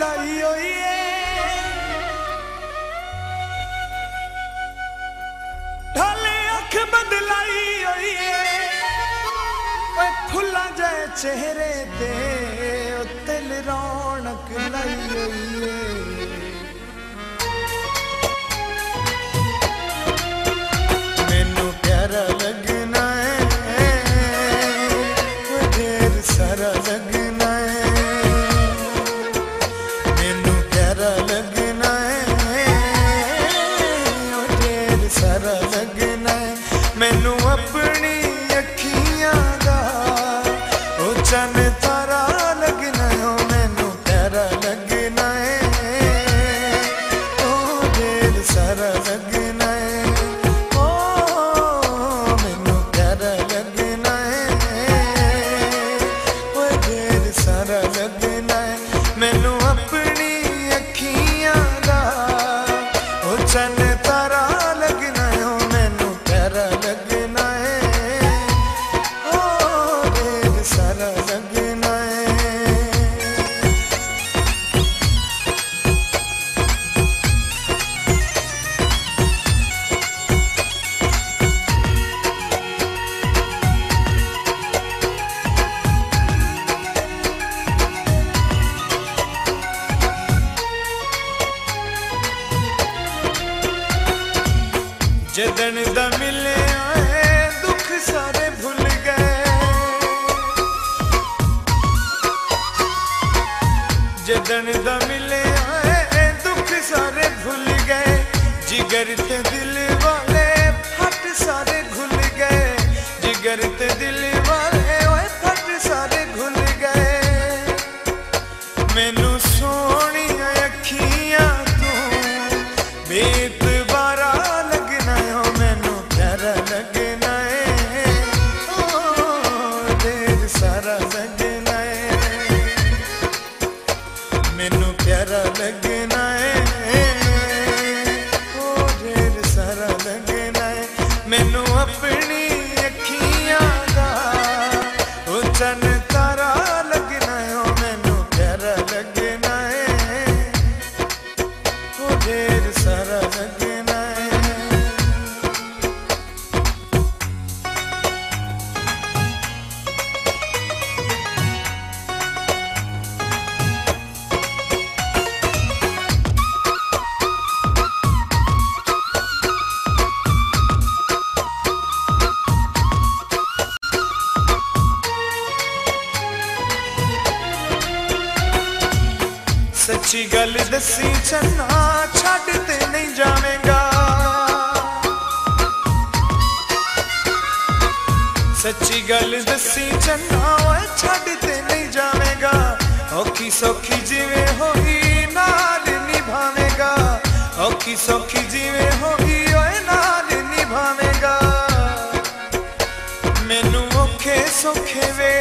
ਬਦਲਾਈ ਹੋਈ ਏ। ਢਾਲੇ ਅੱਖ ਬਦਲਾਈ ਹੋਈ ਏ। ਓਏ ਫੁੱਲਾਂ ਜੇ ਚਿਹਰੇ ਤੇ ਉੱਤੇ ਰੌਣਕ ਲਾਈ ਹੋਈ ਏ। ਮੈਨੂੰ turn it ਜਦਨ ਦਾ ਮਿਲਿਆ ਏ ਦੁੱਖ ਸਾਰੇ ਭੁੱਲ ਗਏ ਜਦਨ ਦਾ ਮਿਲਿਆ ਏ ਦੁੱਖ ਸਾਰੇ ਭੁੱਲ ਗਏ ਜਿਗਰ ਤੇ ਦਿਲ ਵਾਲੇ ਫਟ ਸਾਰੇ ਖੁੱਲ ਗਏ ਜਿਗਰ ਤੇ ਦਿਲ ਵਾਲੇ ਓਏ ਫਟ ਸਾਰੇ ਖੁੱਲ ਗਏ ਮੈਨੂੰ ਸੋਹਣੀਆਂ ਅੱਖੀਆਂ लगे नए ਸੱਚੀ ਗੱਲ ਦੱਸੀ ਚੰਨਾ ਛੱਡ ਤੇ ਨਹੀਂ ਜਾਵੇਂਗਾ ਸੱਚੀ ਗੱਲ ਦੱਸੀ ਚੰਨਾ ਓਏ ਛੱਡ ਤੇ ਨਹੀਂ ਜਾਵੇਂਗਾ ਔਖੀ ਸੌਖੀ ਜਿਵੇਂ ਹੋਈ ਨਾਲ ਨਿਭਾਵੇਂਗਾ ਔਖੀ ਸੌਖੀ ਜਿਵੇਂ ਹੋਈ ਓਏ ਨਾਲ ਨਿਭਾਵੇਂਗਾ ਮੈਨੂੰ ਔਖੇ ਸੌਖੇ ਵੇਲੇ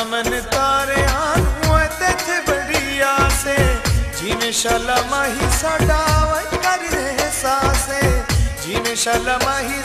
दामन तारे आनुए ते बड़ी आसे जिने शलमा ही सडावे कर रहे सासे। जिने शलमा ही